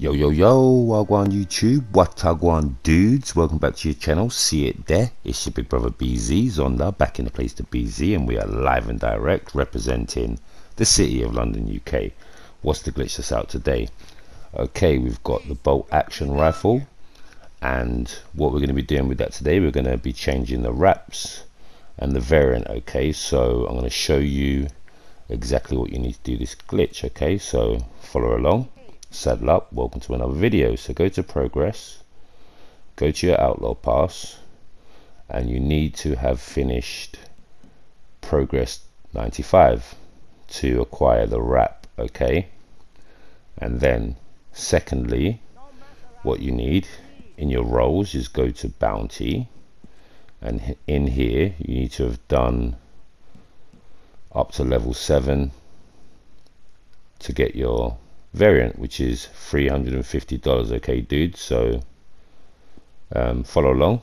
Yo yo yo, Wagwan YouTube, Watagwan dudes, welcome back to your channel, see it there, it's your big brother BZ, Zonda, back in the place to BZ, and we are live and direct, representing the city of London, UK. What's the glitch that's out today? Okay, we've got the bolt action rifle, and what we're going to be doing with that today, we're going to be changing the wraps and the variant, okay, so I'm going to show you exactly what you need to do this glitch, okay, so follow along saddle up welcome to another video. So go to progress go to your outlaw pass and you need to have finished progress 95 to acquire the wrap okay? And then secondly what you need in your roles is go to bounty and in here you need to have done up to level 7 to get your variant which is $350 okay dude so um, follow along.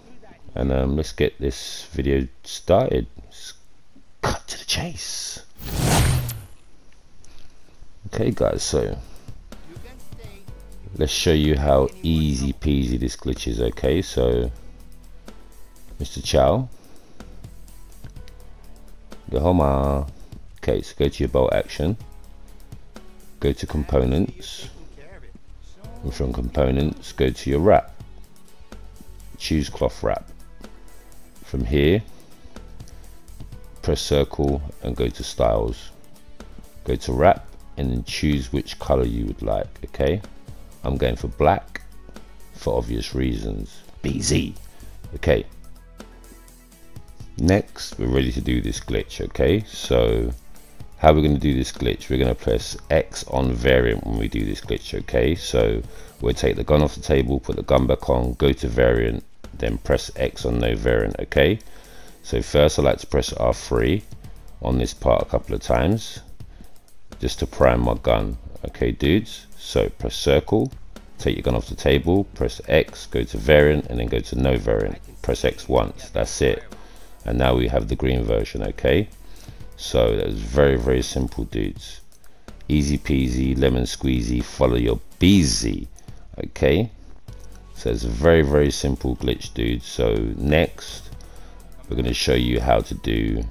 And um, let's get this video started. Let's cut to the chase. Okay guys so let's show you how easy peasy this glitch is okay? So Mr. Chow. Go home okay so go to your bolt action go to components. And from components? Go to your wrap. Choose cloth wrap. From here press circle and go to styles. Go to wrap and then choose which color you would like okay? I'm going for black for obvious reasons. BZ okay. Next we're ready to do this glitch okay? So how we're going to do this glitch we're going to press X on variant when we do this glitch okay? So we'll take the gun off the table put the gun back on go to variant then press X on no variant okay? So first I like to press R3 on this part a couple of times just to prime my gun okay dudes? So press circle take your gun off the table press X go to variant and then go to no variant. Press X once that's it. And now we have the green version okay so that was very, very simple, dudes. Easy peasy, lemon squeezy, follow your BZ. Okay? So it's a very, very simple glitch, dude. So next, we're going to show you how to do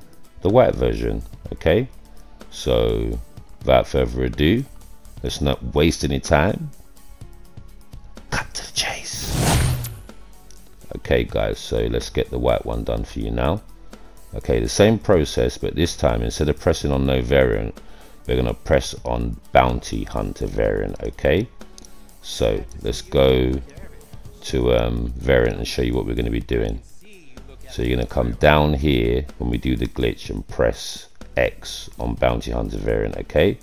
the white version. Okay? So without further ado, let's not waste any time. Cut to the chase. Okay, guys, so let's get the white one done for you now okay the same process but this time instead of pressing on no variant we're to press on bounty hunter variant okay? So let's go to um, variant and show you what we're going to be doing. So you're going to come down here when we do the glitch and press X on bounty hunter variant okay?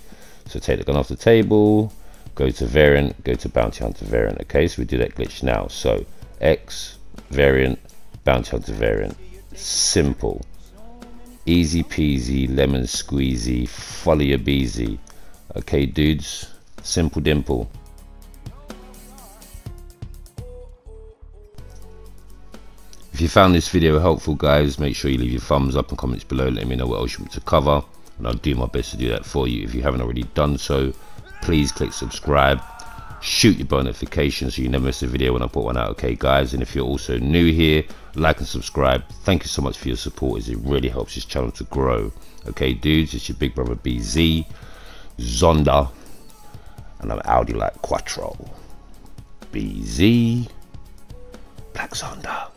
So take the gun off the table go to variant go to bounty hunter variant okay? So we do that glitch now. So X variant bounty hunter variant. Simple easy peasy lemon squeezy follow your beezy. Okay dudes simple dimple. If you found this video helpful guys make sure you leave your thumbs up and comments below. Let me know what else you want to cover and I'll do my best to do that for you. If you haven't already done so please click subscribe shoot your bell notification so you never miss a video when I put one out. Okay guys and if you're also new here like and subscribe. Thank you so much for your support as it really helps this channel to grow. Okay dudes it's your big brother BZ Zonda and I'm Audi like Quattro. BZ Black Zonda